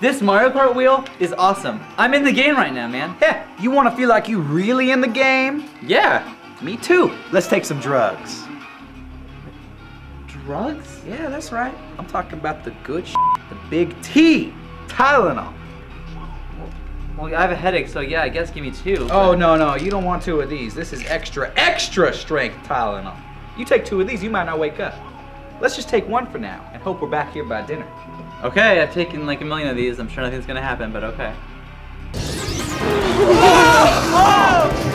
This Mario Kart wheel is awesome. I'm in the game right now, man. Yeah, you want to feel like you really in the game? Yeah. Me too. Let's take some drugs. Drugs? Yeah, that's right. I'm talking about the good sh- the big T, Tylenol. Well, I have a headache, so yeah, I guess give me two. Oh, no, no, you don't want two of these. This is extra, extra strength Tylenol. You take two of these, you might not wake up. Let's just take one for now and hope we're back here by dinner. Okay, I've taken like a million of these. I'm sure nothing's gonna happen, but okay.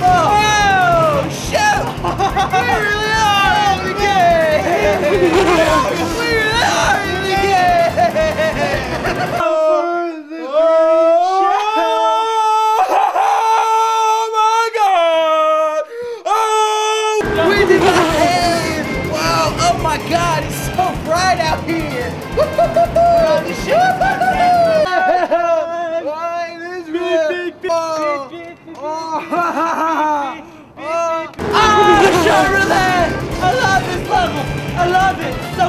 Oh, shoot! We really are in the game! We really are in the game! Oh my god! Oh! We did my god, it's so bright out here! Oh! I love this level! I love it! So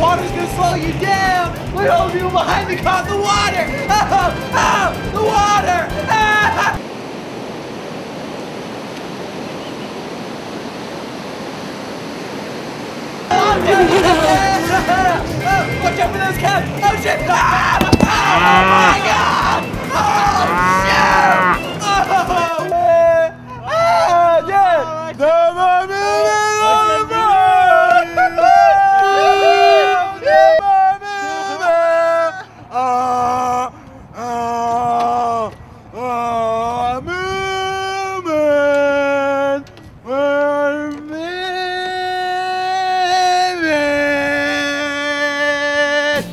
Water's gonna slow you down! We hold you behind the car, the water! Oh, oh, the water! Ah! Watch out for those cats! Oh shit! Ah!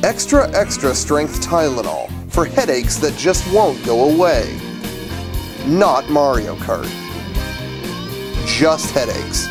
Extra, extra strength Tylenol for headaches that just won't go away. Not Mario Kart. Just headaches.